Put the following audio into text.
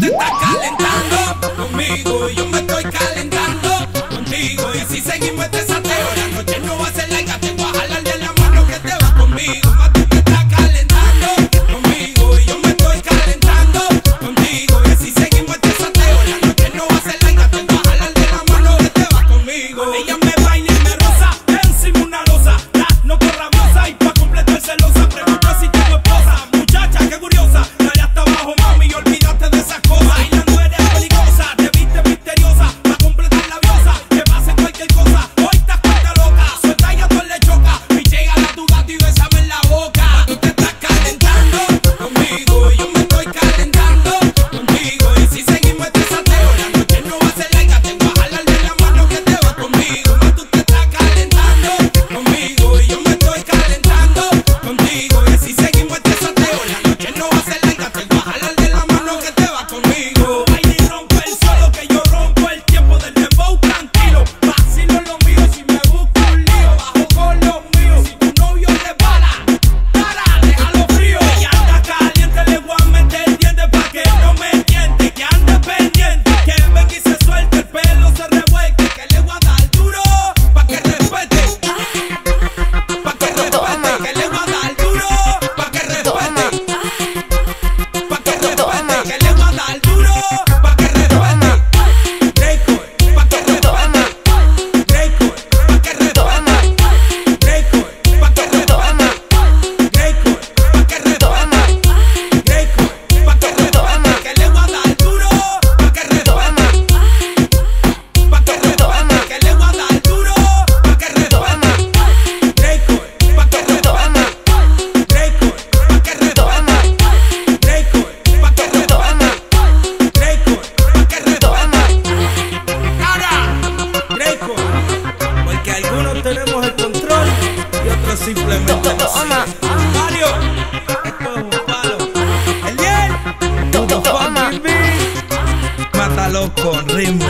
te estás calentando. Conmigo yo me estoy calentando. Contigo y así seguimos este control y otros simplemente no Mario, esto es un palo. El Mátalo con ritmo.